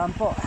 Yan po.